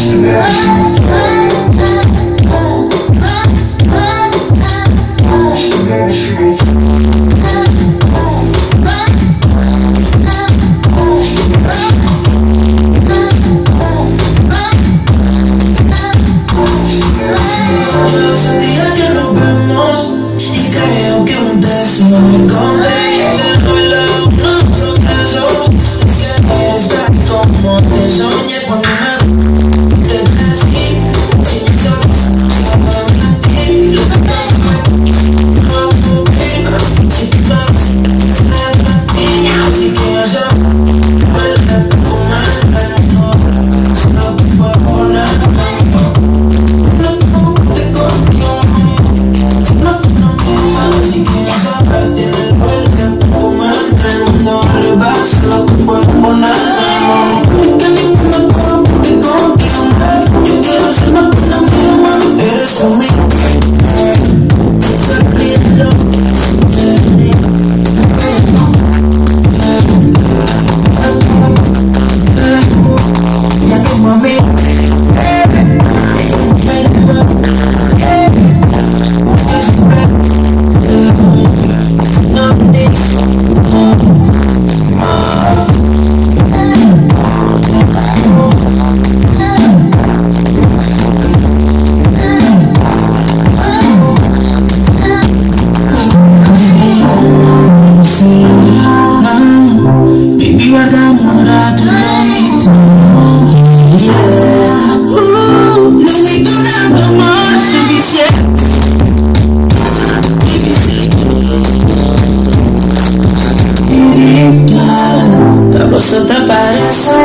used to that. used the si quieres aparte el vuelta, tu mano, el mundo arrebasa lo que puedo poner, amor. Você tá parecendo